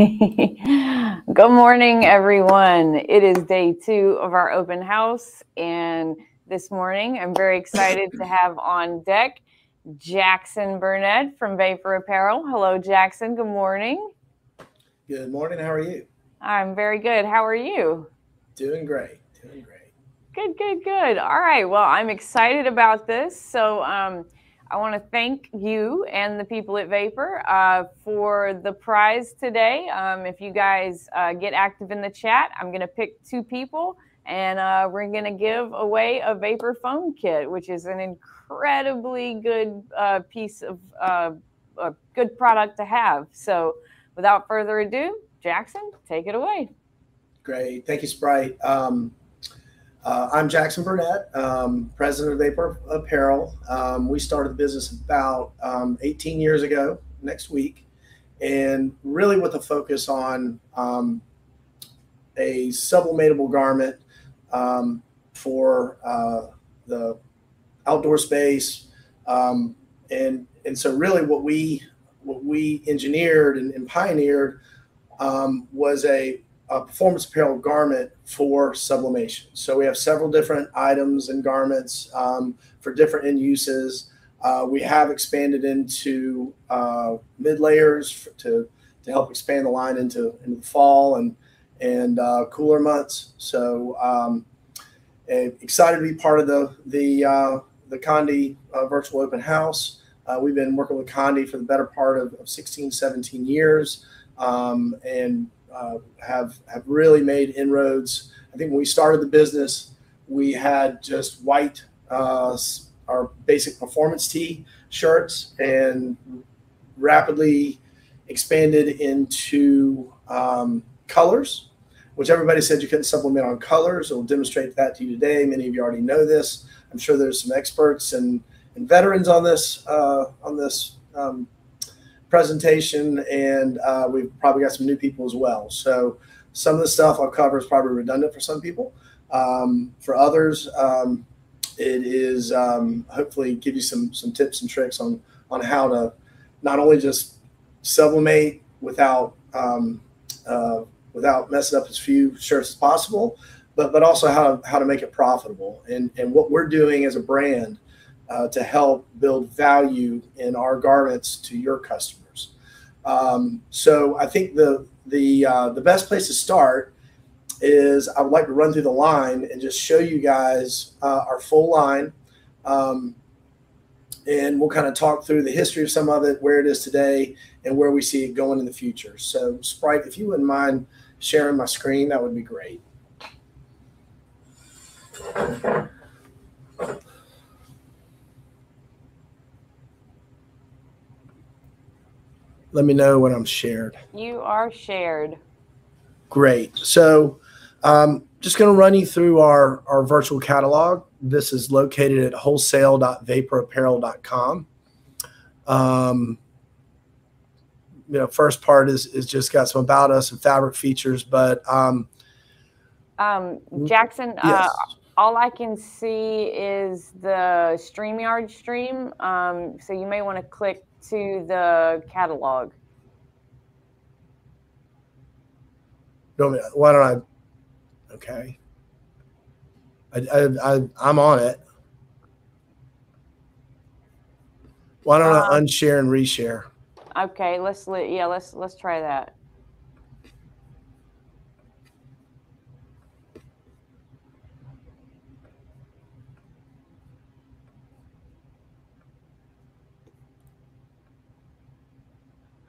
Good morning, everyone. It is day two of our open house. And this morning, I'm very excited to have on deck Jackson Burnett from Vapor Apparel. Hello, Jackson. Good morning. Good morning. How are you? I'm very good. How are you? Doing great. Doing great. Good, good, good. All right. Well, I'm excited about this. So, um, I want to thank you and the people at Vapor uh, for the prize today. Um, if you guys uh, get active in the chat, I'm going to pick two people and uh, we're going to give away a Vapor foam kit, which is an incredibly good uh, piece of uh, a good product to have. So, without further ado, Jackson, take it away. Great. Thank you, Sprite. Um, uh, I'm Jackson Burnett, um, president of Vapor Apparel. Um, we started the business about um, 18 years ago next week, and really with a focus on um, a sublimatable garment um, for uh, the outdoor space, um, and and so really what we what we engineered and, and pioneered was a a performance apparel garment for sublimation. So we have several different items and garments um, for different end uses. Uh, we have expanded into uh, mid layers to to help expand the line into into the fall and and uh, cooler months. So um, excited to be part of the the uh, the Condé uh, virtual open house. Uh, we've been working with Condé for the better part of, of 16, 17 years. Um, and uh, have have really made inroads. I think when we started the business, we had just white uh, our basic performance tee shirts and rapidly expanded into um, colors, which everybody said you couldn't sublimate on colors. I'll demonstrate that to you today. Many of you already know this. I'm sure there's some experts and, and veterans on this uh, on this um, presentation, and uh, we've probably got some new people as well. So some of the stuff I'll cover is probably redundant for some people. Um, for others, um, it is um, hopefully give you some some tips and tricks on on how to not only just sublimate without um, uh, without messing up as few shirts as possible, but but also how to, how to make it profitable and and what we're doing as a brand uh, to help build value in our garments to your customers. Um, so I think the the uh, the best place to start is I would like to run through the line and just show you guys uh, our full line. Um, and we'll kind of talk through the history of some of it, where it is today, and where we see it going in the future. So, Sprite, if you wouldn't mind sharing my screen, that would be great. Let me know when I'm shared. You are shared. Great. So, um, just going to run you through our, our virtual catalog. This is located at wholesale.vaporapparel.com. Um, you know, first part is, is just got some about us and fabric features, but um, um, Jackson, uh, yes. uh, all I can see is the StreamYard stream. Um, so you may want to click to the catalog? Why don't I? Okay. I, I, I, I'm on it. Why don't um, I unshare and reshare? Okay, let's yeah, let's let's try that.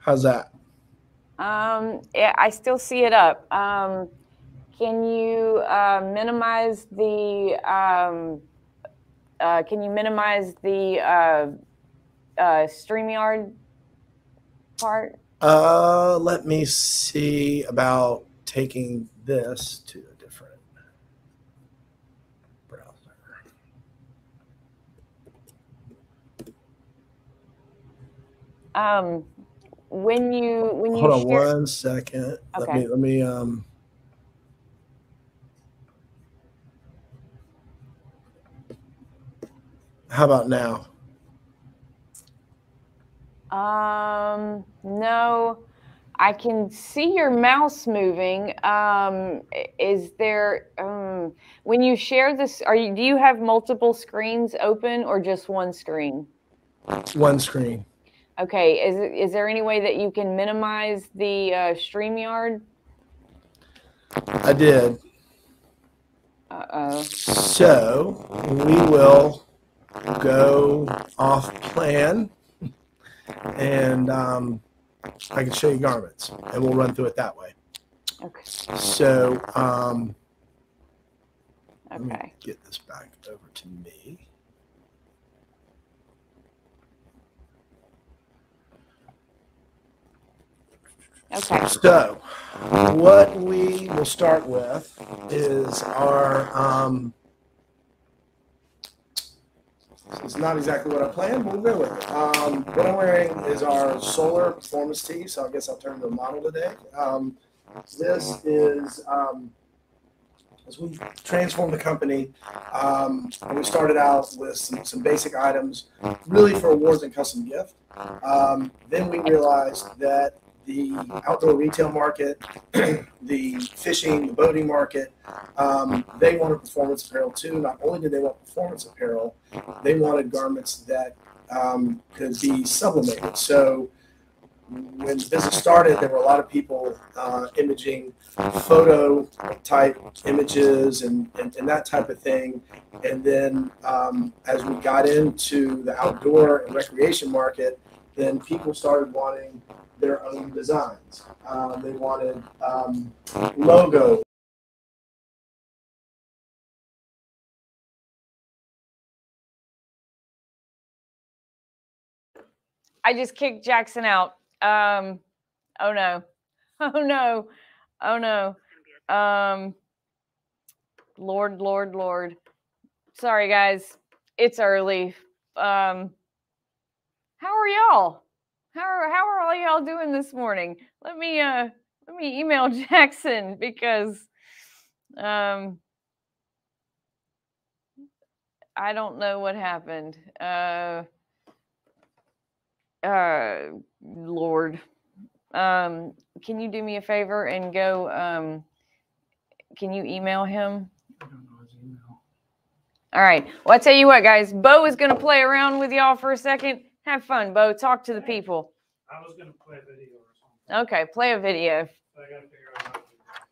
How's that? Um, yeah, I still see it up. Um, can you uh, minimize the um, uh, can you minimize the uh, uh, StreamYard part? Uh, let me see about taking this to a different browser. Um, when you when you hold on one second. Okay. Let me let me um. How about now? Um, no, I can see your mouse moving. Um, is there um, when you share this? Are you do you have multiple screens open or just one screen? One screen. Okay. Is is there any way that you can minimize the uh, Streamyard? I did. Uh oh. So we will go off plan and. Um, I can show you garments and we'll run through it that way. Okay. So, um, Okay. get this back over to me. Okay. So, what we will start with is our, um, it's not exactly what I planned, but we'll go with it. Um, what I'm wearing is our solar performance tee, so I guess I'll turn to a model today. Um, this is, um, as we transformed the company, um, we started out with some, some basic items, really for awards and custom gift. Um, then we realized that the outdoor retail market, the fishing, the boating market, um, they wanted performance apparel too. Not only did they want performance apparel, they wanted garments that um, could be sublimated. So when the business started, there were a lot of people uh, imaging photo type images and, and, and that type of thing. And then um, as we got into the outdoor and recreation market, then people started wanting their own designs. Um, they wanted um, logos. I just kicked Jackson out. Um, oh no. Oh no. Oh no. Um, Lord, Lord, Lord. Sorry, guys. It's early. Um, how are y'all? How are how are all y'all doing this morning? Let me uh let me email Jackson because um I don't know what happened. Uh uh Lord. Um can you do me a favor and go um can you email him? All right. Well, I tell you what, guys. Bo is going to play around with y'all for a second. Have fun, Bo. Talk to the people. I was gonna play a video or something. Okay, play a video. but I gotta figure out how to do that.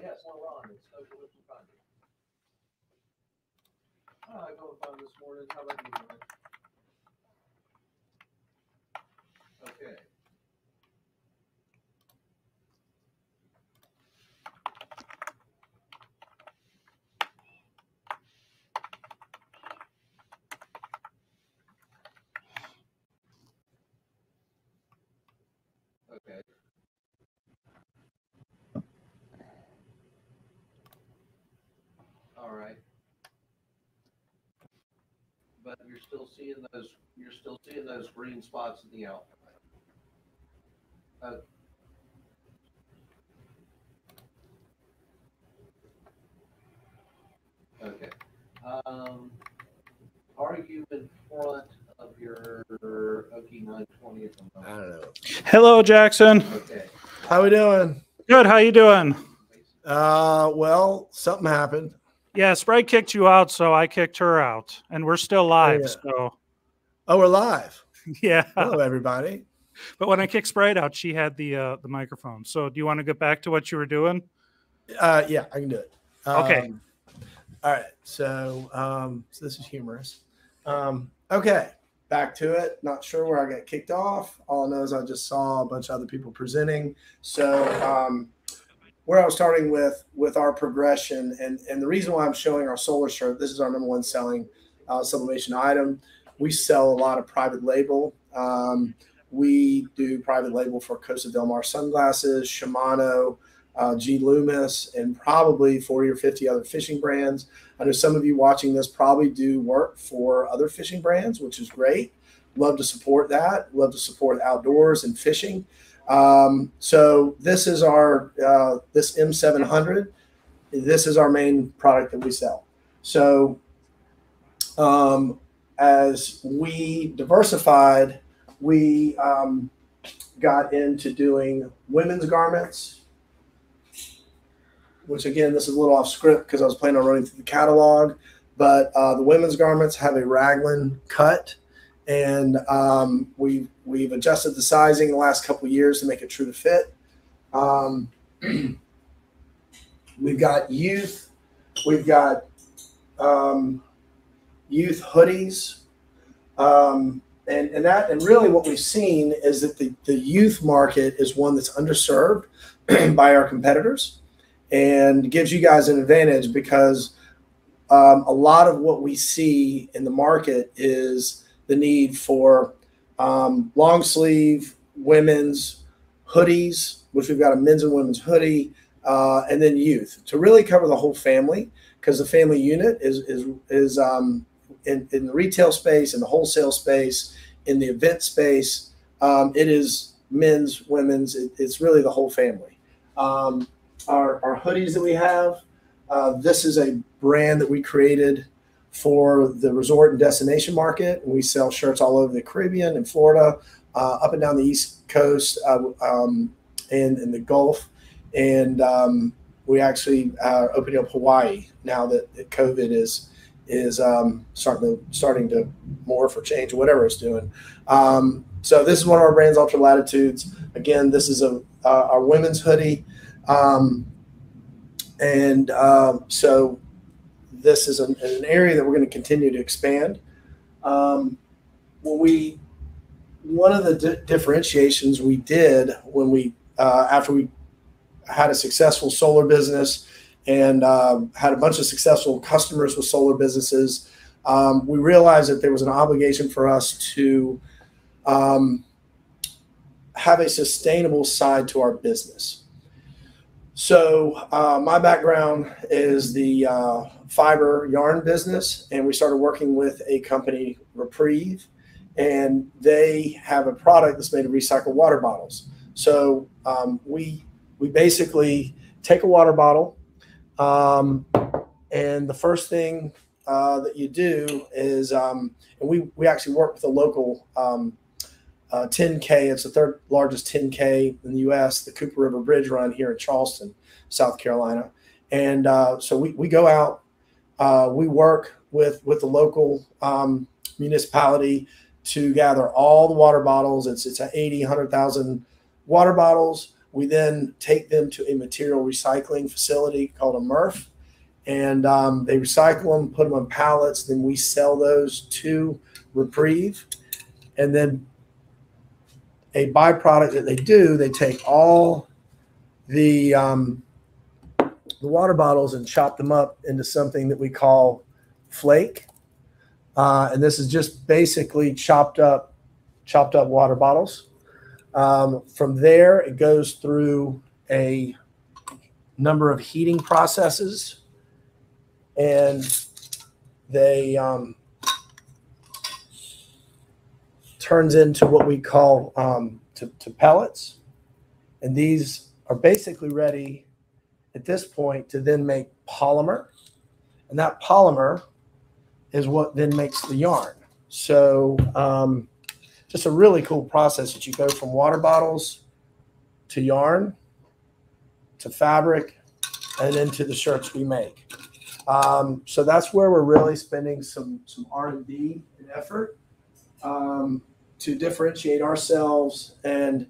Yes, we're on. It's social issue funding. Uh, going fine this morning. How about you doing? Okay. Okay. All right. But you're still seeing those, you're still seeing those green spots in the outline. Uh, Okay, um, are you in front of your Okie nine twenty at the I don't know. Hello, Jackson. Okay. How we doing? Good. How you doing? Uh, well, something happened. Yeah, Sprite kicked you out, so I kicked her out, and we're still live. yeah. So Oh, we're live. yeah. Hello, everybody. But when I kicked Sprite out, she had the uh, the microphone. So do you want to get back to what you were doing? Uh, yeah, I can do it. Okay. Um, all right. So, um, so this is humorous. Um, okay. Back to it. Not sure where I got kicked off. All I know is I just saw a bunch of other people presenting. So, um, where I was starting with with our progression and and the reason why I'm showing our solar shirt. This is our number one selling uh, sublimation item. We sell a lot of private label. Um, we do private label for Costa Del Mar sunglasses, Shimano, uh, G Loomis, and probably 40 or 50 other fishing brands. I know some of you watching this probably do work for other fishing brands, which is great. Love to support that. Love to support outdoors and fishing. Um, so this is our uh, this M700. this is our main product that we sell. So um, as we diversified, we um, got into doing women's garments, which again, this is a little off script because I was planning on running through the catalog. But uh, the women's garments have a raglan cut, and um, we we've adjusted the sizing in the last couple years to make it true to fit. Um, we've got youth, we've got um, youth hoodies. Um, and, and that and really what we've seen is that the, the youth market is one that's underserved by our competitors and gives you guys an advantage because um, a lot of what we see in the market is the need for um, long sleeve women's hoodies, which we've got a men's and women's hoodie, uh, and then youth to really cover the whole family because the family unit is is is um, in, in the retail space, in the wholesale space, in the event space. Um, it is men's, women's. It, it's really the whole family. Um, our, our hoodies that we have. Uh, this is a brand that we created for the resort and destination market. We sell shirts all over the Caribbean and Florida, uh, up and down the East Coast, uh, um, and in the Gulf. And um, we actually are opening up Hawaii now that, COVID is is um, starting to starting to morph or change, whatever it's doing. Um, so this is one of our brands, Ultra Latitudes. Again, this is a uh, our women's hoodie, um, and um, so this is an, an, area that we're going to continue to expand. Um, we one of the di- differentiations we did when we uh, after we had a successful solar business and um, had a bunch of successful customers with solar businesses. Um, we realized that there was an obligation for us to um, have a sustainable side to our business. So, uh, my background is the uh, fiber yarn business, and we started working with a company, REPREVE, and they have a product that's made of recycled water bottles. So, um, we we basically take a water bottle, um, and the first thing uh, that you do is, um, and we, we actually work with a local um, uh, 10K. It's the third largest 10K in the U.S., the Cooper River Bridge Run here in Charleston, South Carolina. And uh, so we, we go out, uh, we work with, with the local um, municipality to gather all the water bottles. It's, it's 80, 100,000 water bottles. We then take them to a material recycling facility called a MRF, and um, they recycle them, put them on pallets. Then we sell those to REPREVE, and then a byproduct that they do, they take all the um, the water bottles and chop them up into something that we call flake. Uh, and this is just basically chopped up chopped up water bottles. Um, from there, it goes through a number of heating processes, and they um, turns into what we call um, to, to pellets, and these are basically ready at this point to then make polymer, and that polymer is what then makes the yarn. So um, just a really cool process that you go from water bottles to yarn to fabric and then to the shirts we make. Um, so that's where we're really spending some some R and D and effort um, to differentiate ourselves. And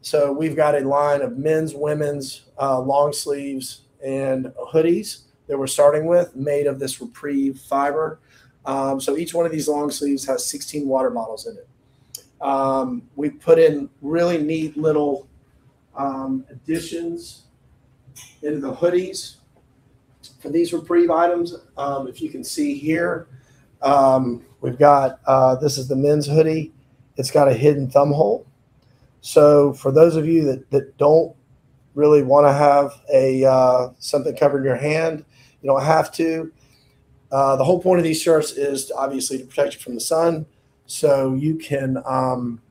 so we've got a line of men's, women's, uh, long sleeves, and hoodies that we're starting with, made of this REPREVE fiber. Um, so each one of these long sleeves has 16 water bottles in it. Um, we put in really neat little um, additions into the hoodies for these REPREVE items. Um, if you can see here, um, we've got uh, this is the men's hoodie. It's got a hidden thumb hole. So for those of you that, that don't really want to have a uh, something covering your hand, you don't have to. Uh, the whole point of these shirts is to, obviously to protect you from the sun. So you can um,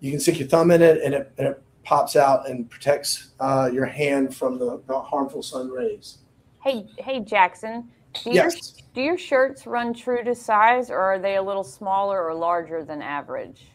you can stick your thumb in it, and it, and it pops out and protects uh, your hand from the, the, harmful sun rays. Hey, hey, Jackson. Do yes. Your, do your shirts run true to size, or are they a little smaller or larger than average?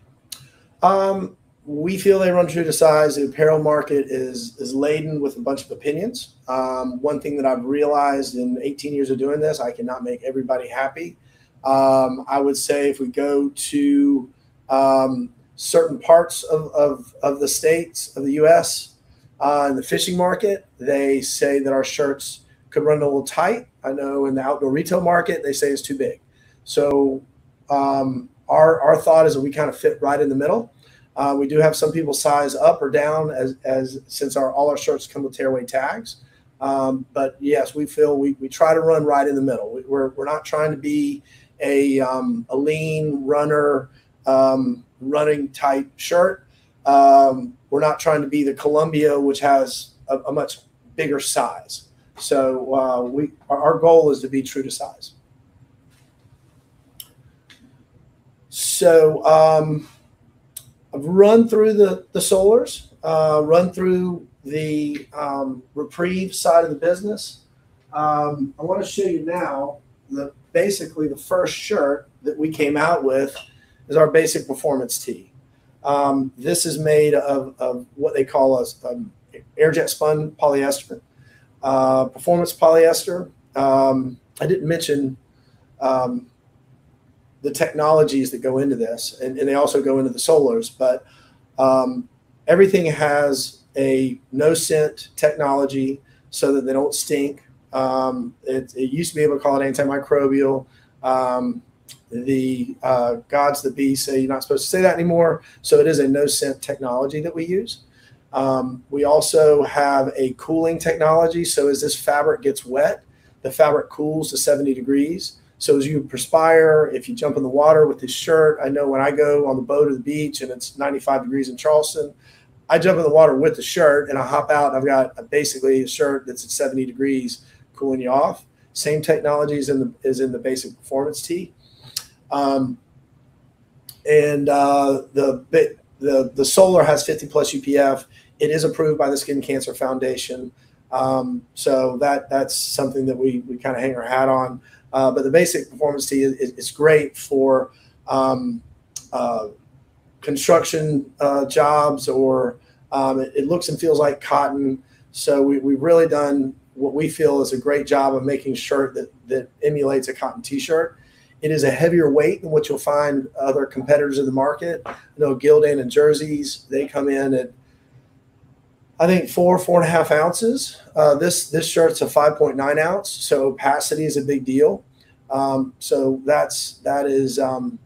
Um, we feel they run true to size. The apparel market is is laden with a bunch of opinions. Um, one thing that I've realized in 18 years of doing this, I cannot make everybody happy. Um, I would say if we go to um, certain parts of, of, of, the states of the U.S. Uh, in the fishing market, they say that our shirts could run a little tight. I know in the outdoor retail market, they say it's too big. So um, our our thought is that we kind of fit right in the middle. Uh, we do have some people size up or down as, as since our all our shirts come with tearaway tags. Um, but yes, we feel we, we try to run right in the middle. We, are we're not trying to be a, um, a lean runner, um, running type shirt. Um, we're not trying to be the Columbia, which has a, a much bigger size. So uh, we our, goal is to be true to size. So um, run through the, the solars, uh, run through the um, REPREVE side of the business. Um, I want to show you now the basically the first shirt that we came out with is our basic performance tee. Um, this is made of, of what they call a um, airjet spun polyester, uh, performance polyester. Um, I didn't mention um, the technologies that go into this, and, and they also go into the solars. But um, everything has a no scent technology so that they don't stink. Um, it, it, used to be able to call it antimicrobial. Um, the uh, gods that be say you're not supposed to say that anymore. So it is a no scent technology that we use. Um, we also have a cooling technology. So as this fabric gets wet, the fabric cools to 70 degrees. So as you perspire, if you jump in the water with this shirt, I know when I go on the boat or the beach and it's 95 degrees in Charleston, I jump in the water with the shirt and I hop out. And I've got basically a shirt that's at 70 degrees cooling you off. Same technology is in the is in the basic performance tee. Um, and uh, the the the solar has 50 plus UPF. It is approved by the Skin Cancer Foundation. Um, so that that's something that we we kind of hang our hat on. Uh, but the basic performance tee is, is great for um, uh, construction uh, jobs or um, it, it, looks and feels like cotton. So we, we've really done what we feel is a great job of making shirt that, that emulates a cotton t-shirt. It is a heavier weight than what you'll find other competitors in the market. I know Gildan and Jerzees, they come in at I think four, four and a half ounces. Uh, this this shirt's a 5.9 ounce, so opacity is a big deal. Um, so that's that is um,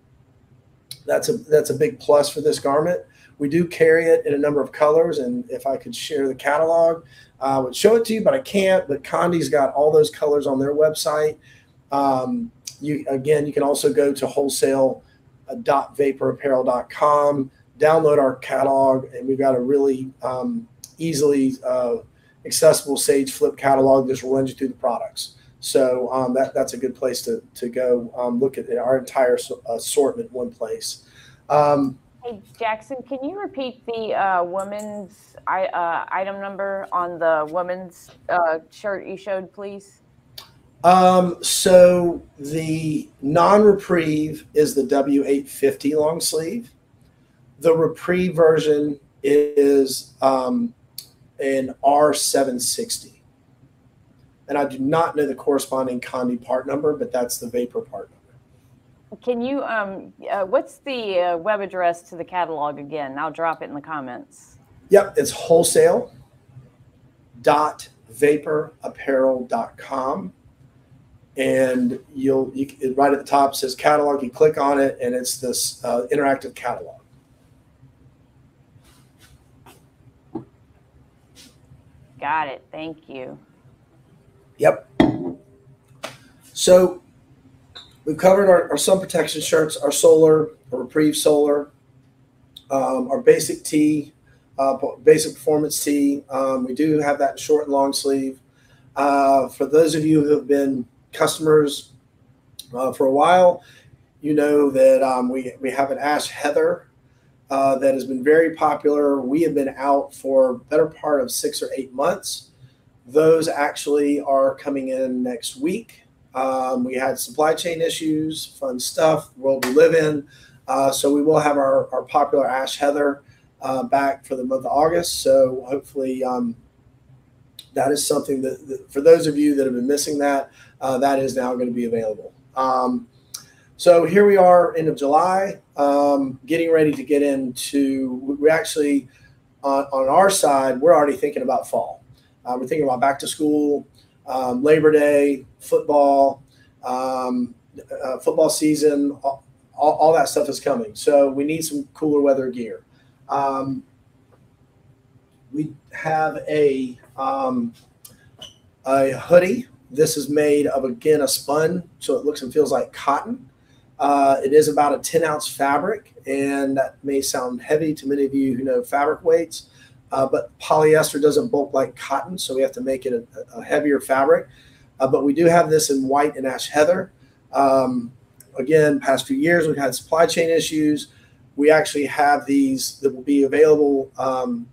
that's a that's a big plus for this garment. We do carry it in a number of colors, and if I could share the catalog, I would show it to you, but I can't. But Condé's got all those colors on their website. Um, you again, you can also go to wholesale.vaporapparel.com, download our catalog, and we've got a really um, easily uh, accessible Sage Flip catalog just runs you through the products. So um, that that's a good place to to go um, look at our entire assortment one place. Um, hey Jackson, can you repeat the uh, women's uh, item number on the woman's uh, shirt you showed, please? Um, so the non-REPREVE is the W850 long sleeve. The REPREVE version is um, an R760. And I do not know the corresponding Condé part number, but that's the vapor part number. Can you, um, uh, what's the uh, web address to the catalog again? I'll drop it in the comments. Yep, it's wholesale dot vaporapparel.com and you'll you, right at the top says catalog you click on it and it's this uh, interactive catalog got it. Thank you. Yep. So we've covered our, our sun protection shirts our solar our REPREVE solar um, our basic tee uh, basic performance tee. Um, we do have that short and long sleeve. Uh, for those of you who have been customers uh, for a while. You know that um, we, we have an Ash Heather uh, that has been very popular. We have been out for better part of six or eight months. Those actually are coming in next week. Um, we had supply chain issues, fun stuff, world we live in. Uh, so we will have our, our popular Ash Heather uh, back for the month of August. So hopefully um, that is something that, that, for those of you that have been missing that, uh, that is now going to be available. Um, so here we are, end of July, um, getting ready to get into. We actually, on, on our side, we're already thinking about fall. Uh, we're thinking about back to school, um, Labor Day, football, um, uh, football season. All, all, that stuff is coming. So we need some cooler weather gear. Um, we have a um, a hoodie. This is made of again a spun, so it looks and feels like cotton. Uh, it is about a 10 ounce fabric, and that may sound heavy to many of you who know fabric weights, uh, but polyester doesn't bulk like cotton, so we have to make it a, a heavier fabric. Uh, but we do have this in white and ash heather. Um, again, past few years, we've had supply chain issues. We actually have these that will be available um,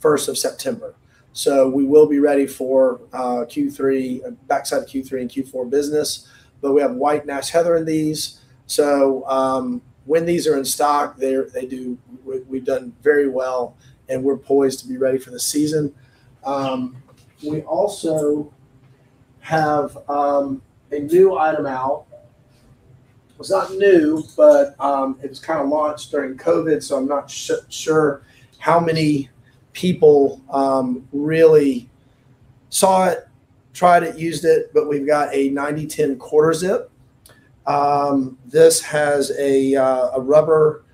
1st of September. So we will be ready for uh, Q3, uh, backside of Q3 and Q4 business. But we have white and ash heather in these. So um, when these are in stock, they they do. We, have done very well, and we're poised to be ready for the season. Um, we also have um, a new item out. It's not new, but um, it was kind of launched during COVID, so I'm not sh- sure how many people um, really saw it, tried it, used it. But we've got a 9010 quarter zip um, this has a, uh, a rubber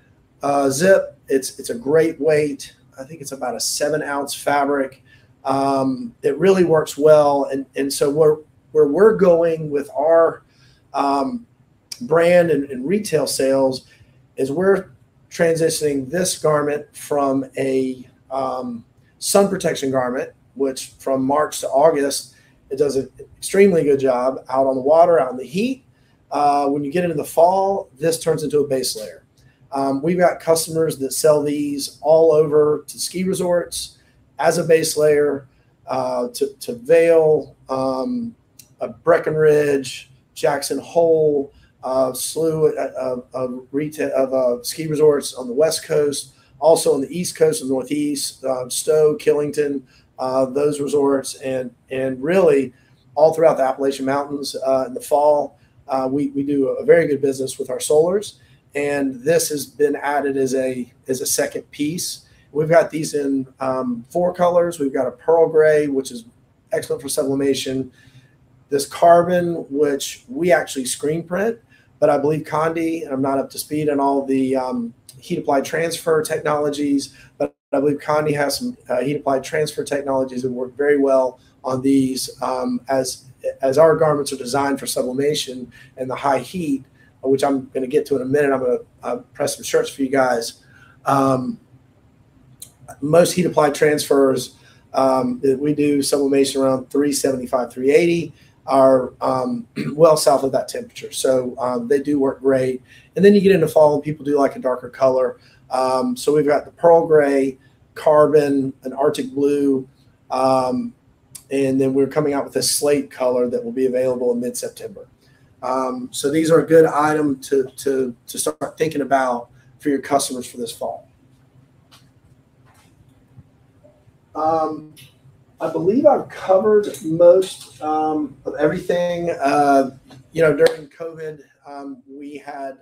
uh, zip. It's it's a great weight. I think it's about a seven ounce fabric. Um, it really works well, and and so where where we're going with our um, brand and, and retail sales is we're transitioning this garment from a um, sun protection garment, which from March to August it does an extremely good job out on the water, out in the heat uh, when you get into the fall, this turns into a base layer. Um, we've got customers that sell these all over to ski resorts as a base layer, uh, to, to Vail, um, Breckenridge, Jackson Hole, uh, slew of, of, retail, of uh, ski resorts on the West Coast, also on the East Coast and Northeast, uh, Stowe, Killington, those resorts, and and really all throughout the Appalachian Mountains in the fall uh, we, we do a very good business with our solars and this has been added as a as a second piece. We've got these in um, four colors. We've got a pearl gray which is excellent for sublimation. This carbon which we actually screen print but i believe Condé and i'm not up to speed on all the um, heat applied transfer technologies but i believe Condé has some uh, heat applied transfer technologies that work very well on these um, as as our garments are designed for sublimation and the high heat, which I'm going to get to in a minute, I'm going to uh, press some shirts for you guys. Um, most heat applied transfers, um, that we do sublimation around 375, 380 are um, well south of that temperature. So um, they do work great. And then you get into fall and people do like a darker color. Um, so we've got the pearl gray, carbon, an arctic blue, um, and then we're coming out with a slate color that will be available in mid-September. Um, so these are a good item to, to, to start thinking about for your customers for this fall. Um, I believe I've covered most um, of everything. Uh, you know, during COVID, um, we had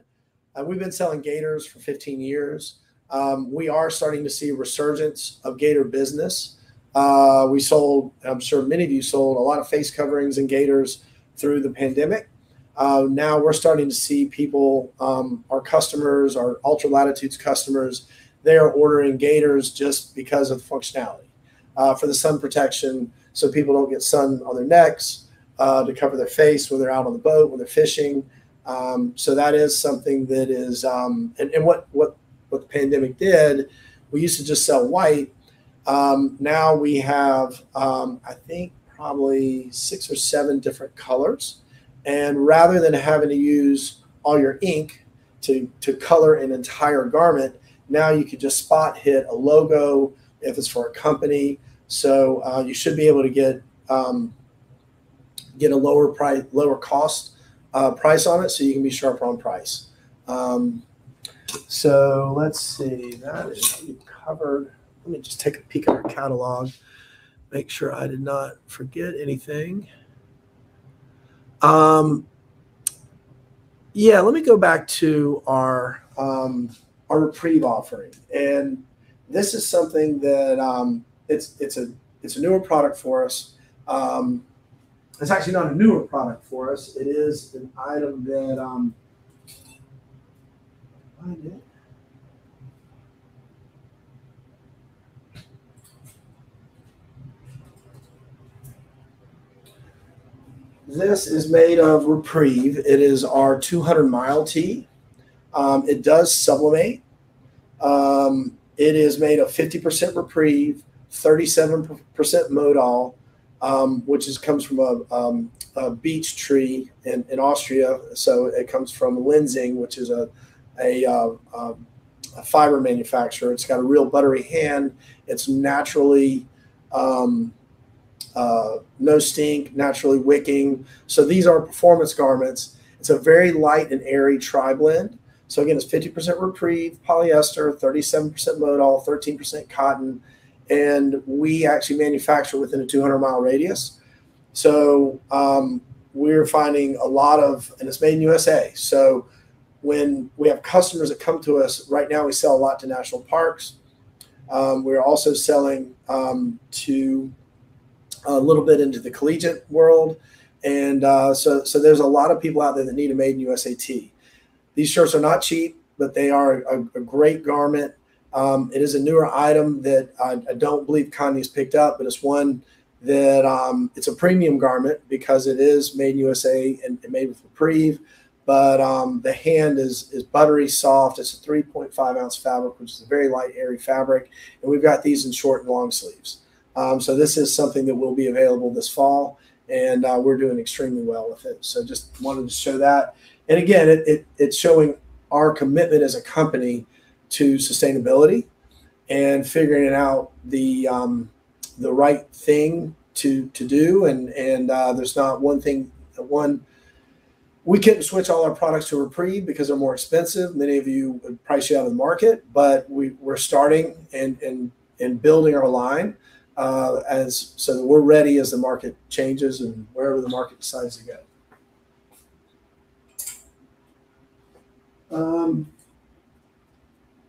uh, we've been selling gaiters for 15 years. Um, we are starting to see a resurgence of gaiter business. Uh, we sold, I'm sure many of you sold a lot of face coverings and gaiters through the pandemic. Uh, now we're starting to see people, um, our customers, our ultra latitudes customers, they are ordering gaiters just because of the functionality uh, for the sun protection, so people don't get sun on their necks, uh, to cover their face when they're out on the boat, when they're fishing. Um, so that is something that is, um, and, and what what what the pandemic did, we used to just sell white um, now we have, um, I think, probably six or seven different colors. And rather than having to use all your ink to, to color an entire garment, now you could just spot hit a logo if it's for a company. So uh, you should be able to get um, get a lower price, lower cost uh, price on it, so you can be sharper on price. Um, so let's see, that is covered. Let me just take a peek at our catalog, make sure I did not forget anything. Um, yeah, let me go back to our um, our REPREVE offering, and this is something that um, it's it's a it's a newer product for us. Um, it's actually not a newer product for us. It is an item that um, find it. This is made of REPREVE. It is our 200 mile tee. Um, it does sublimate. Um, it is made of 50% REPREVE, 37% Modal, um, which is comes from a, um, a beech tree in, in, Austria. So it comes from Lenzing, which is a a, uh, um, a, fiber manufacturer. It's got a real buttery hand. It's naturally um, uh, no stink, naturally wicking. So these are performance garments. It's a very light and airy tri blend. So again, it's 50% REPREVE polyester, 37% modal, 13% cotton, and we actually manufacture within a 200 mile radius. So um, we're finding a lot of, and it's made in USA. So when we have customers that come to us, right now we sell a lot to national parks. Um, we're also selling um, to a little bit into the collegiate world. And uh, so, so there's a lot of people out there that need a made in USA tee. These shirts are not cheap, but they are a, a great garment. Um, it is a newer item that I, I don't believe Condé's picked up, but it's one that um, it's a premium garment because it is made in USA and, and made with REPREVE. But um, the hand is is buttery soft. It's a 3.5 ounce fabric, which is a very light, airy fabric. And we've got these in short and long sleeves. Um, so this is something that will be available this fall, and uh, we're doing extremely well with it. So just wanted to show that. And again, it, it, it's showing our commitment as a company to sustainability and figuring out the um, the right thing to to do. And and uh, there's not one thing one. We couldn't switch all our products to REPREVE because they're more expensive. Many of you would price you out of the market, but we, we're starting and and and building our line uh, as so that we're ready as the market changes and wherever the market decides to go. Um,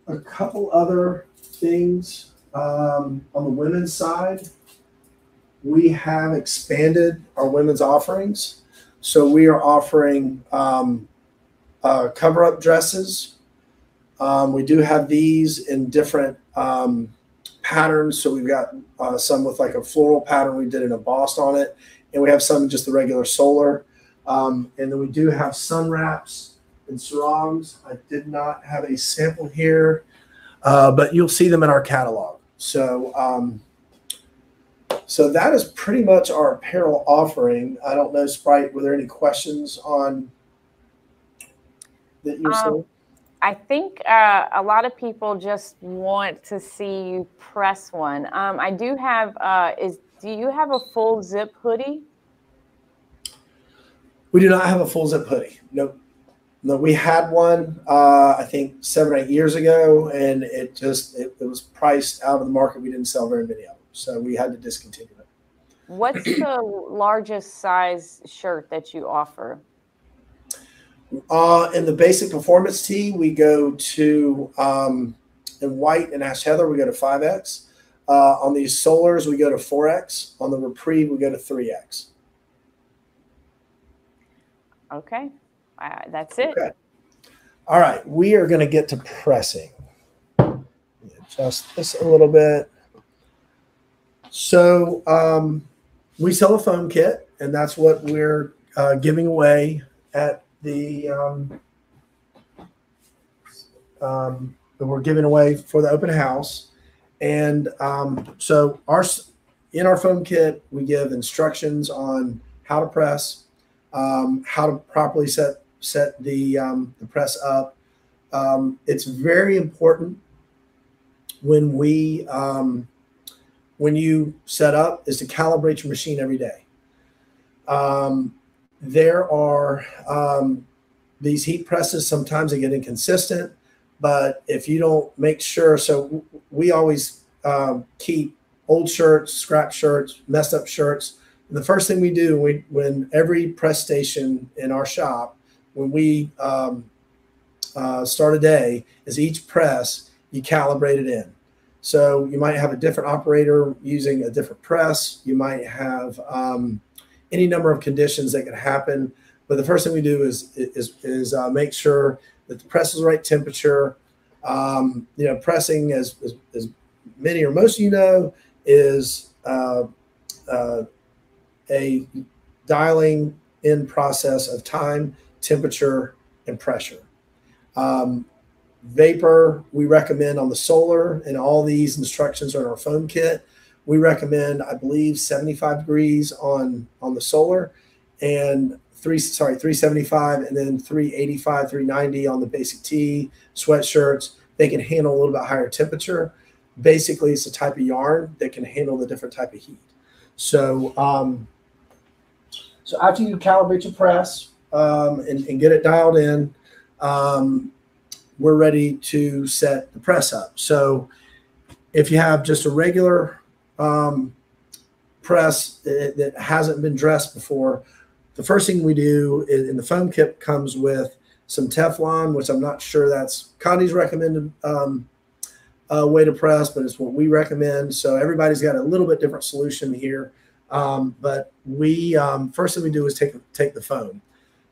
a couple other things um, on the women's side. We have expanded our women's offerings. So we are offering um, uh, cover up dresses. Um, we do have these in different um, patterns. So we've got uh, some with like a floral pattern we did an embossed on it, and we have some just the regular solar. Um, and then we do have sun wraps and sarongs. I did not have a sample here, uh, but you'll see them in our catalog. So, um, so that is pretty much our apparel offering. I don't know, Sprite. Were there any questions on that you're um, I think uh, a lot of people just want to see you press one. Um, I do have. Uh, is do you have a full zip hoodie? We do not have a full zip hoodie. Nope. No, we had one. Uh, I think seven or eight years ago, and it just it, it was priced out of the market. We didn't sell very many of them, so we had to discontinue it. What's the largest size shirt that you offer? Uh, in the basic performance tee, we go to um, in white and ash heather, we go to 5X. Uh, on these solars, we go to 4X. On the REPREVE, we go to 3X. Okay, uh, that's it. Okay. All right, we are going to get to pressing. Adjust this a little bit. So um, we sell a foam kit, and that's what we're uh, giving away at the um, um, that we're giving away for the open house. And um, so our in our foam kit, we give instructions on how to press, um, how to properly set set the um, the press up. Um, it's very important when we um, when you set up is to calibrate your machine every day. There are um, these heat presses. Sometimes they get inconsistent, but if you don't make sure, so we always um, keep old shirts, scrap shirts, messed up shirts. And the first thing we do we, when every press station in our shop, when we um, uh, start a day, is each press you calibrate it in. So you might have a different operator using a different press. You might have um, any number of conditions that could happen. But the first thing we do is is is uh, make sure that the press is the right temperature. Um, you know, pressing as, as, as many or most of you know is uh, uh, a dialing in process of time, temperature, and pressure. Um, vapor we recommend on the solar, and all these instructions are in our foam kit. We recommend, I believe, 75 degrees on on the solar, and three sorry 375, and then 385, 390 on the basic tee sweatshirts. They can handle a little bit higher temperature. Basically, it's a type of yarn that can handle the different type of heat. So, um, so after you calibrate your press um, and, and, get it dialed in, um, we're ready to set the press up. So if you have just a regular um, press that, hasn't been dressed before, the first thing we do is, in the foam kit comes with some Teflon, which I'm not sure that's Condé's recommended um, uh, way to press, but it's what we recommend. So everybody's got a little bit different solution here. Um, but we um, first thing we do is take take the foam.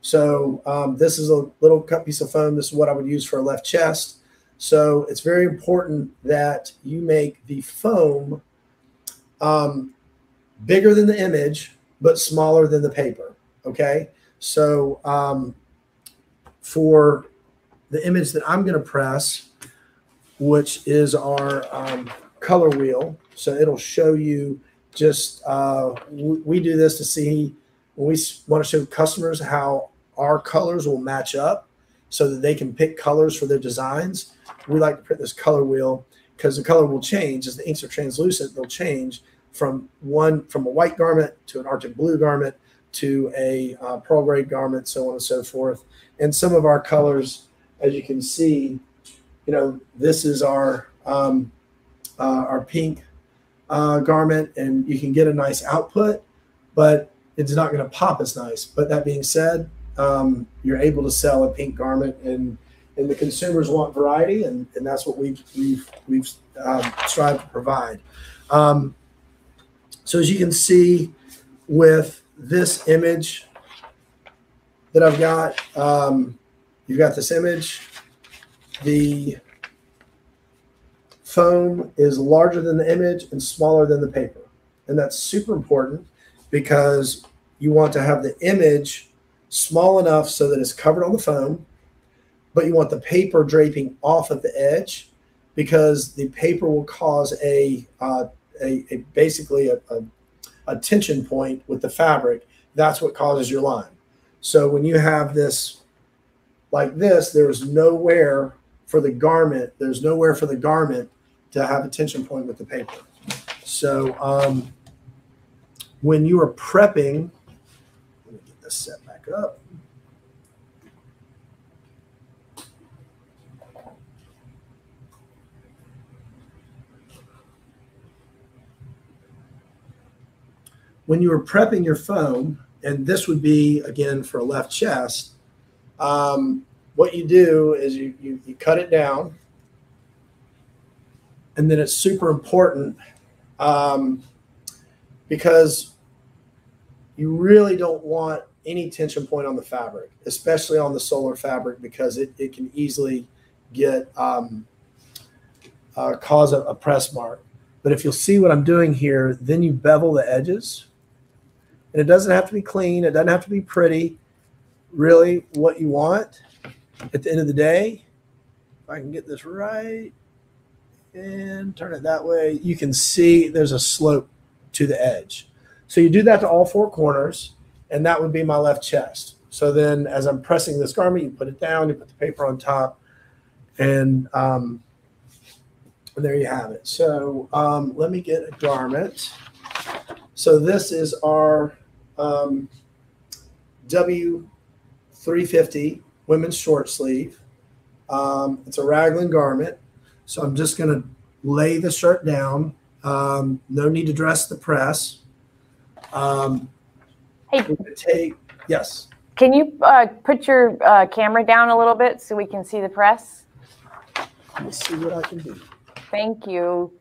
So um, this is a little cut piece of foam. This is what I would use for a left chest. So it's very important that you make the foam um, bigger than the image, but smaller than the paper. Okay. So um, for the image that I'm going to press, which is our um, color wheel. So it'll show you just, uh, we, do this to see when we want to show customers how our colors will match up so that they can pick colors for their designs. We like to print this color wheel because the color will change as the inks are translucent. They'll change from one from a white garment to an Arctic blue garment to a uh, pearl gray garment, so on and so forth. And some of our colors, as you can see, you know, this is our um, uh, our pink uh, garment, and you can get a nice output, but it's not going to pop as nice. But that being said, um, you're able to sell a pink garment, and and the consumers want variety, and, and that's what we've we've we've um, strived to provide. Um, so as you can see with this image that I've got, um, you've got this image. The foam is larger than the image and smaller than the paper. And that's super important because you want to have the image small enough so that it's covered on the foam, but you want the paper draping off of the edge because the paper will cause a, uh, a, a, basically a, a, a tension point with the fabric. That's what causes your line. So when you have this like this, there's nowhere for the garment. There's nowhere for the garment to have a tension point with the paper. So um, when you are prepping, let me get this set back up. When you are prepping your foam, and this would be again for a left chest, um, what you do is you, you, you cut it down and then it's super important um, because you really don't want any tension point on the fabric, especially on the solar fabric, because it, it can easily get um, uh, cause a, a press mark. But if you'll see what I'm doing here, then you bevel the edges. And it doesn't have to be clean. It doesn't have to be pretty. Really, what you want at the end of the day, if I can get this right, and turn it that way, you can see there's a slope to the edge. So you do that to all four corners, and that would be my left chest. So then as I'm pressing this garment, you put it down, you put the paper on top, and um, there you have it. So um, let me get a garment. So this is our um, W350 women's short sleeve. Um, it's a raglan garment. So I'm just going to lay the shirt down. Um, no need to dress the press. Um, Hey. take yes. Can you uh, put your uh, camera down a little bit so we can see the press? Let me see what I can do. Thank you.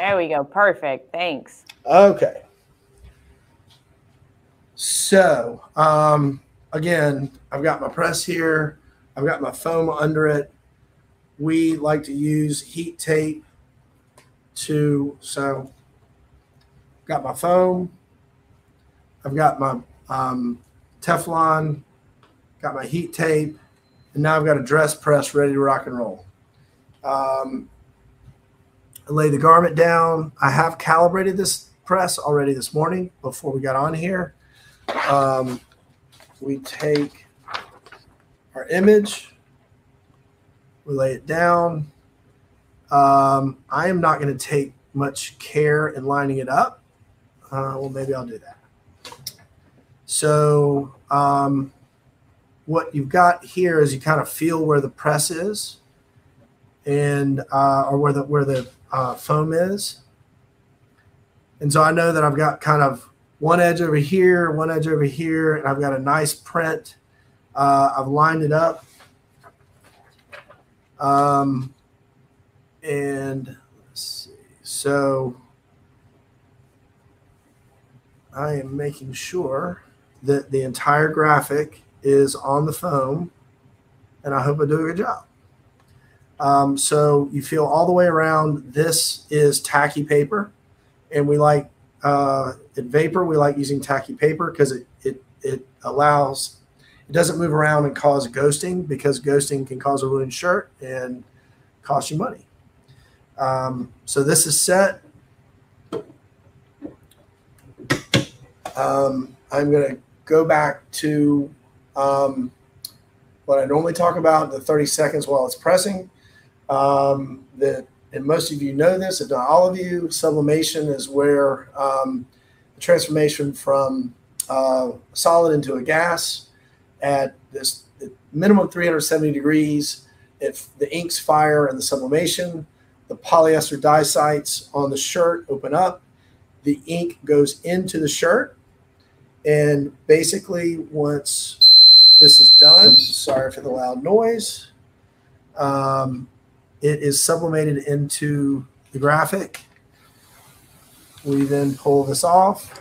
There we go. Perfect. Thanks. Okay. So, um, again, I've got my press here. I've got my foam under it. We like to use heat tape to, so got my foam. I've got my um, Teflon, got my heat tape, and now I've got a dress press ready to rock and roll. Um, lay the garment down. I have calibrated this press already this morning before we got on here. Um, we take our image, we lay it down. Um, I am not going to take much care in lining it up. Uh, well, maybe I'll do that. So, um, what you've got here is you kind of feel where the press is, and uh, or where the where the uh, foam is. And so I know that I've got kind of one edge over here, one edge over here, and I've got a nice print. Uh, I've lined it up. Um, and let's see. So I am making sure that the entire graphic is on the foam, and I hope I do a good job. Um, so you feel all the way around. This is tacky paper, and we like uh, at Vapor. We like using tacky paper because it it it allows it doesn't move around and cause ghosting because ghosting can cause a ruined shirt and cost you money. Um, so this is set. Um, I'm going to go back to um, what I normally talk about the 30 seconds while it's pressing. Um, that and most of you know this, if not all of you, sublimation is where um, the transformation from uh, solid into a gas at this minimum 370 degrees. If the inks fire in the sublimation, the polyester dye sites on the shirt open up, the ink goes into the shirt, and basically once this is done, sorry for the loud noise. Um, it is sublimated into the graphic. We then pull this off.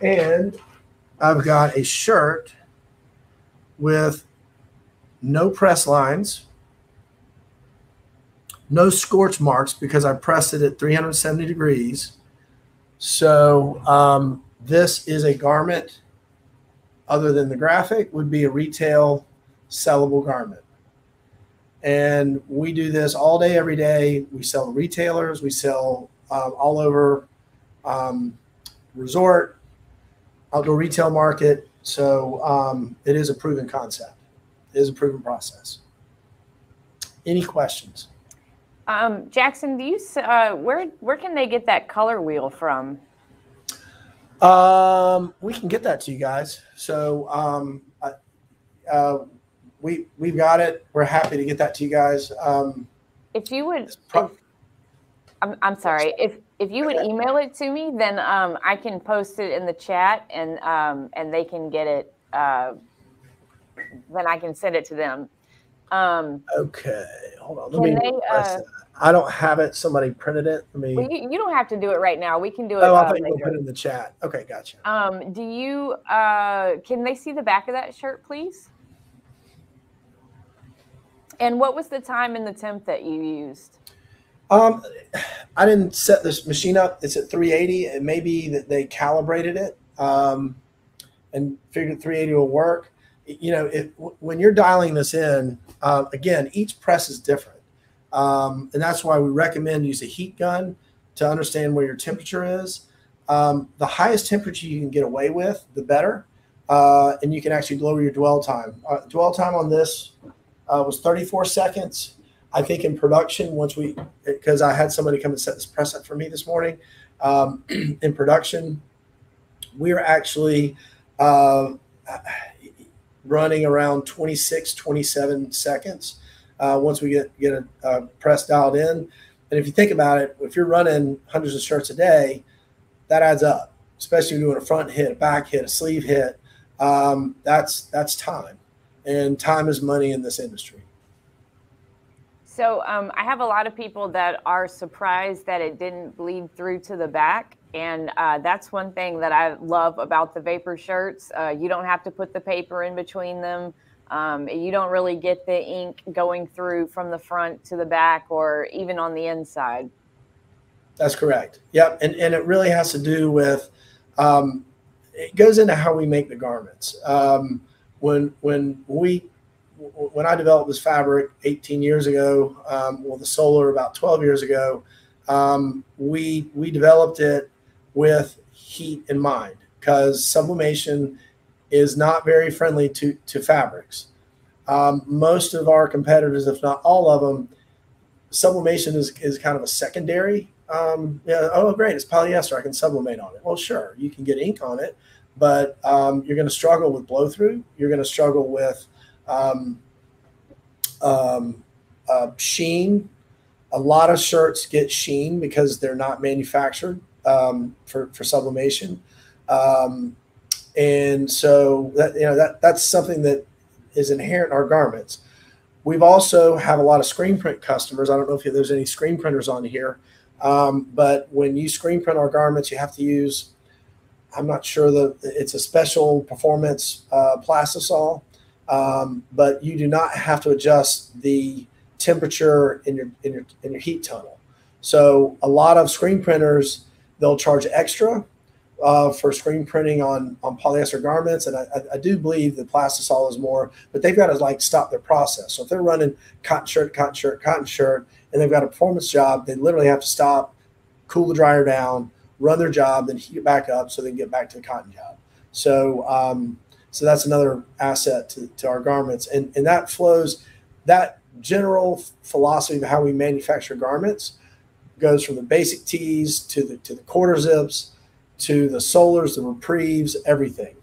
And I've got a shirt with no press lines, no scorch marks because I pressed it at 370 degrees. So um, this is a garment other than the graphic would be a retail sellable garment. And we do this all day, every day. We sell retailers, we sell um, all over um, resort, outdoor retail market. So um, it is a proven concept, it is a proven process. Any questions? Um, Jackson, do you uh, where where can they get that color wheel from? Um, we can get that to you guys. So um, I- uh, we we've got it. We're happy to get that to you guys. Um, If you would, if, I'm I'm sorry. If if you would email it to me, then um, I can post it in the chat, and um, and they can get it. Uh, then I can send it to them. Um, okay, hold on. Let me. they, uh. I don't have it. Somebody printed it. Let me. well, you, you don't have to do it right now. We can do it oh, I uh, thought you later. put it in the chat. Okay, gotcha. Um, do you? Uh, can they see the back of that shirt, please? And what was the time and the temp that you used? Um, I didn't set this machine up. It's at 380. It may be that they calibrated it um, and figured 380 will work. You know, if when you're dialing this in, um, again, each press is different. Um, and that's why we recommend use a heat gun to understand where your temperature is. Um, the highest temperature you can get away with, the better. Uh, and you can actually lower your dwell time. Uh, dwell time on this uh, was 34 seconds. I think in production, once we, because I had somebody come and set this press up for me this morning, um, in production, we're actually uh, running around 26, 27 seconds uh, once we get get a, a press dialed in. And if you think about it, if you're running hundreds of shirts a day, that adds up. Especially when you're doing a front hit, a back hit, a sleeve hit. Um, that's that's time, and time is money in this industry. So um, I have a lot of people that are surprised that it didn't bleed through to the back. And uh, that's one thing that I love about the vapor shirts. Uh, you don't have to put the paper in between them. Um, you don't really get the ink going through from the front to the back or even on the inside. That's correct. Yep. And, and it really has to do with, um, it goes into how we make the garments. Um, when, when we, when I developed this fabric 18 years ago, um, well, the solar about 12 years ago, um, we, we developed it with heat in mind because sublimation is not very friendly to, to fabrics. Um, most of our competitors, if not all of them, sublimation is, is kind of a secondary. Um, yeah, oh, great, it's polyester. I can sublimate on it. Well, sure, you can get ink on it, but um, you're going to struggle with blow through. You're going to struggle with um, um, uh, sheen. A lot of shirts get sheen because they're not manufactured um, for for sublimation, um, and so that you know that that's something that is inherent in our garments. We've also have a lot of screen print customers. I don't know if there's any screen printers on here, um, but when you screen print our garments, you have to use. I'm not sure that it's a special performance uh, plastisol, um, but you do not have to adjust the temperature in your in your in your heat tunnel. So a lot of screen printers They'll charge extra uh, for screen printing on on polyester garments, and I, I, do believe the plastisol is more, but they've got to like stop their process. So if they're running cotton shirt, cotton shirt, cotton shirt, and they've got a performance job, they literally have to stop, cool the dryer down, run their job, then heat it back up so they can get back to the cotton job. So um, so that's another asset to, to our garments, and and that flows that general philosophy of how we manufacture garments goes from the basic tees to the to the quarter zips to the solars, the REPREVEs, everything.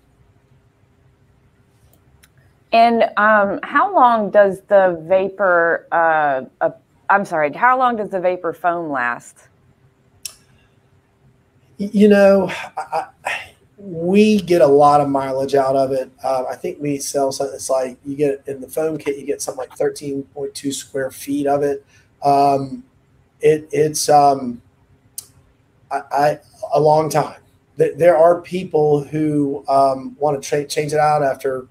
And um, how long does the vapor? Uh, uh, I'm sorry. How long does the vapor foam last? You know, I, we get a lot of mileage out of it. Uh, I think we sell something. It's like you get in the foam kit, you get something like 13.2 square feet of it. Um, it, it's um, I, I, a long time. There are people who um, want to tra- change it out after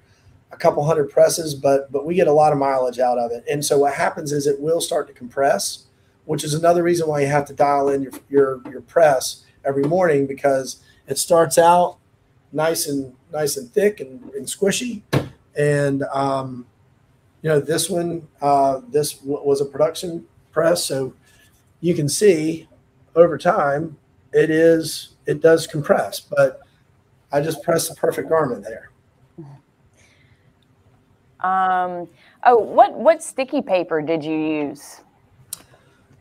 a couple hundred presses, but but we get a lot of mileage out of it. And so what happens is it will start to compress, which is another reason why you have to dial in your your, your press every morning because it starts out nice and nice and thick and, and squishy, and um, you know this one uh, this was a production press, so you can see over time it is it does compress, but I just pressed the perfect garment there. Um, oh, what what sticky paper did you use?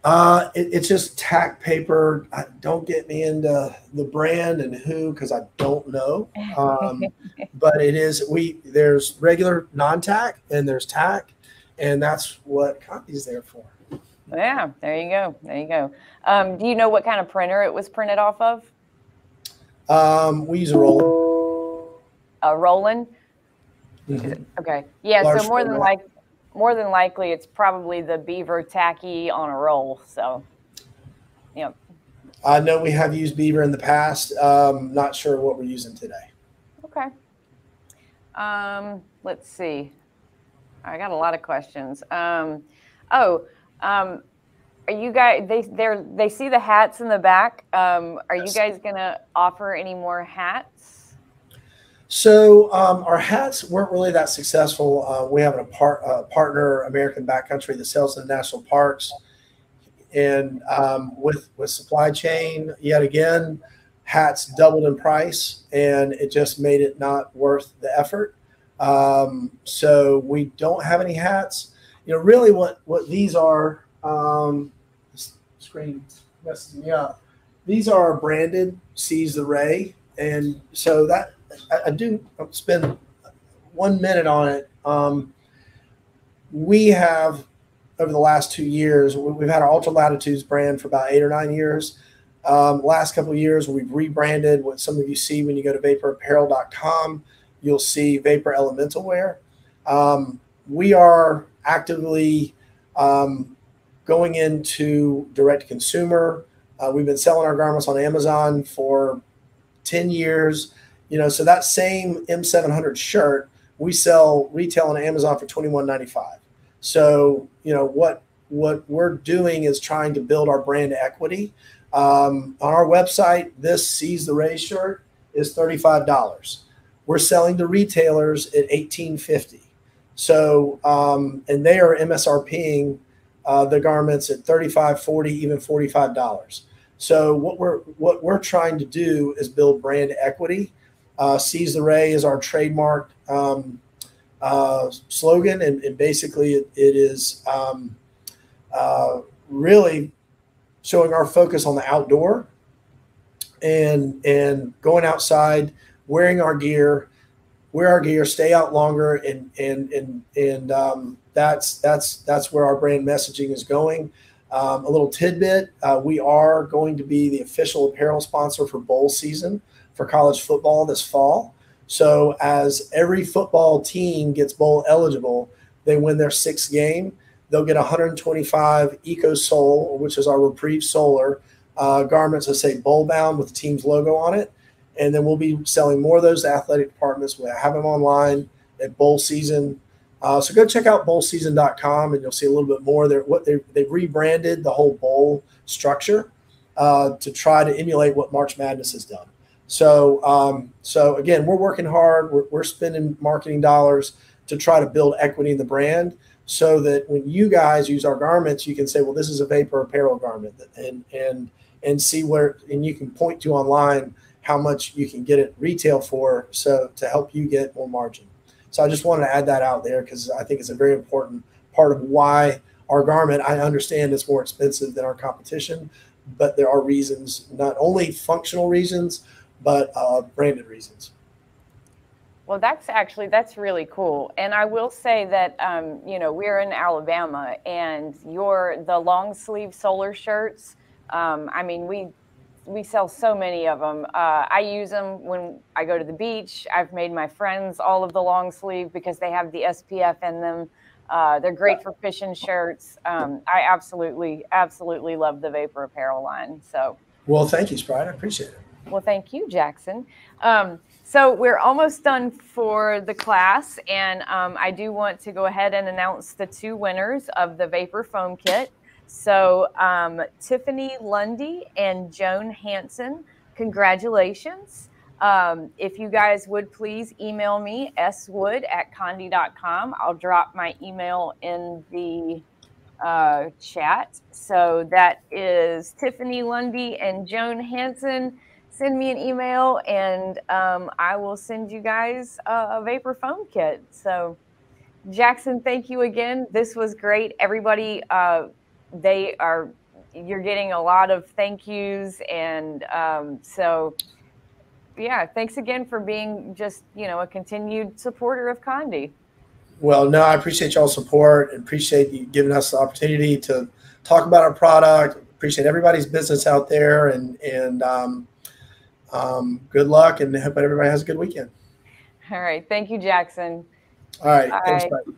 Uh, it, it's just tack paper. I, don't get me into the brand and who because I don't know. Um, but it is we there's regular non-tack and there's tack, and that's what copy's there for. Yeah, there you go. There you go. Um, do you know what kind of printer it was printed off of? Um, we use a Roland. A Roland. Mm-hmm. Okay. Yeah. Large so more than like, more than likely, it's probably the Beaver tacky on a roll. So, yeah. I know we have used Beaver in the past. Um, not sure what we're using today. Okay. Um, let's see. I got a lot of questions. Um, oh, um, are you guys? They they they see the hats in the back. Um, are yes. you guys gonna offer any more hats? So um, our hats weren't really that successful. Uh, we have a, par- a partner, American Backcountry, that sells in the national parks. and um, with with supply chain yet again, hats doubled in price, and it just made it not worth the effort. Um, so we don't have any hats. You know, really, what what these are. Um, screen messes me up. These are branded Seize the Ray, and so that I, I do spend one minute on it. Um, we have over the last two years, we've had our Ultra Latitudes brand for about eight or nine years. Um, last couple of years, we've rebranded what some of you see when you go to vaporapparel.com. You'll see Vapor Elemental Wear. Um, we are actively um, going into direct consumer. Uh, we've been selling our garments on Amazon for 10 years. You know, so that same M700 shirt we sell retail on Amazon for $21.95. So, you know, what what we're doing is trying to build our brand equity. Um, on our website, this Seize the Ray shirt is $35. We're selling to retailers at 1850 So, um, and they are MSRPing uh, the garments at 35 40 even $45. So what we're what we're trying to do is build brand equity. Uh, Seize the Ray is our trademark um, uh, slogan, and, and basically it, it is um, uh, really showing our focus on the outdoor and and going outside, wearing our gear, wear our gear, stay out longer, and and and and um, that's that's that's where our brand messaging is going. Um, a little tidbit: uh, we are going to be the official apparel sponsor for bowl season for college football this fall. So as every football team gets bowl eligible, they win their sixth game. They'll get 125 Eco Sol, which is our REPREVE Solar uh, garments that say bowl bound with the team's logo on it. And then we'll be selling more of those to athletic departments. We'll have them online at bowl season. Uh, so go check out bowlseason.com and you'll see a little bit more there. What they, they've rebranded the whole bowl structure uh, to try to emulate what March Madness has done. So, um, so again, we're working hard. We're, we're spending marketing dollars to try to build equity in the brand so that when you guys use our garments, you can say, well, this is a vapor apparel garment and, and, and see where, and you can point to online how much you can get it retail for. So to help you get more margin. So I just wanted to add that out there because I think it's a very important part of why our garment, I understand it's more expensive than our competition, but there are reasons, not only functional reasons, but uh, branded reasons. Well, that's actually that's really cool, and I will say that um, you know we're in Alabama, and your the long sleeve solar shirts. Um, I mean, we we sell so many of them. Uh, I use them when I go to the beach. I've made my friends all of the long sleeve because they have the SPF in them. Uh, they're great for fishing shirts. Um, I absolutely, absolutely love the Vapor Apparel line. So, well, thank you, Sprite. I appreciate it. Well, thank you, Jackson. Um, so we're almost done for the class, and um, I do want to go ahead and announce the two winners of the Vapor Foam Kit. So um, Tiffany Lundy and Joan Hanson, congratulations. Um, if you guys would please email me, swood at conde.com. I'll drop my email in the uh, chat. So that is Tiffany Lundy and Joan Hanson send me an email and um, I will send you guys a, a, vapor foam kit. So, Jackson, thank you again. This was great. Everybody, uh, they are, you're getting a lot of thank yous. And um, so, yeah, thanks again for being just, you know, a continued supporter of Condé. Well, no, I appreciate y'all's support and appreciate you giving us the opportunity to talk about our product. Appreciate everybody's business out there and, and, um, um, good luck and hope everybody has a good weekend. All right. Thank you, Jackson. All right. Bye. Thanks, bye.